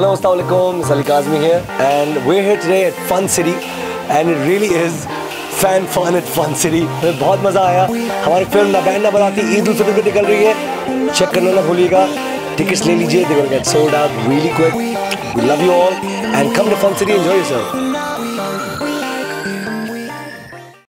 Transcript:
Hello, Assalamualaikum. It's Ali Kazmi here, and we're here today at Fun City, and it really is fan fun at fun. City हमें बहुत मज़ा आया हमारी film ना band ना बराती ईद उल फितर पे निकल रही है चेक करना ना भूलिएगा टिकट्स ले लीजिए they get sold out really quick we love you all and come to fun city enjoy yourself